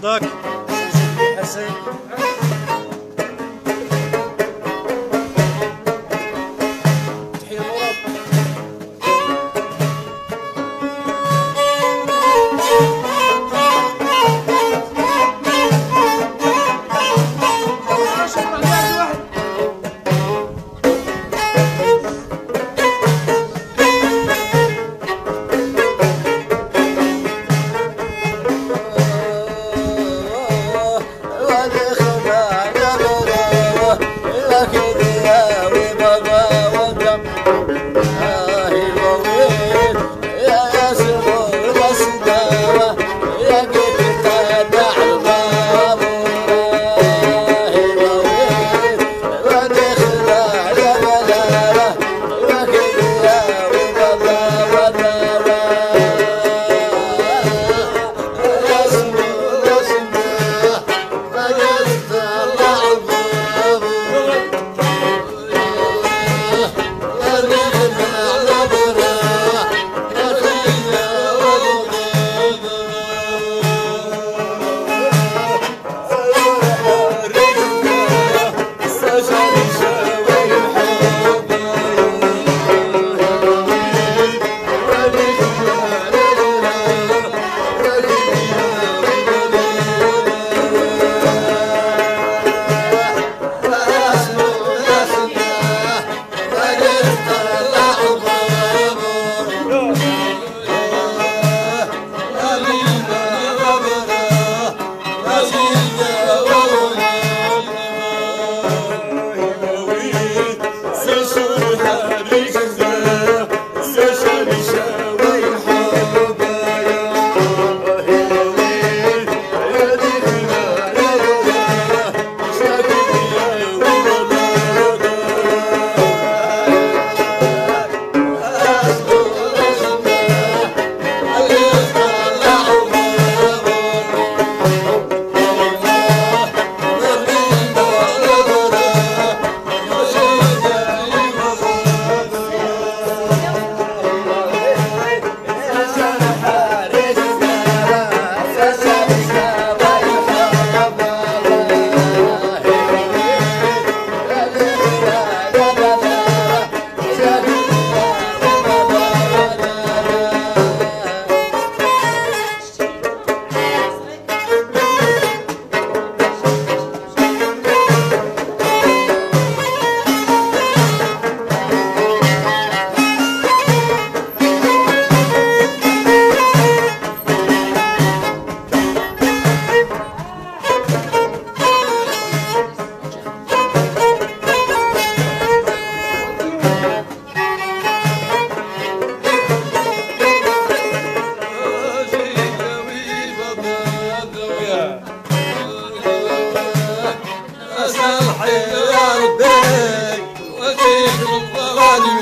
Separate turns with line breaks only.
Look, That's it. الحياة أسأل الحياة ربي وأجيك الظلام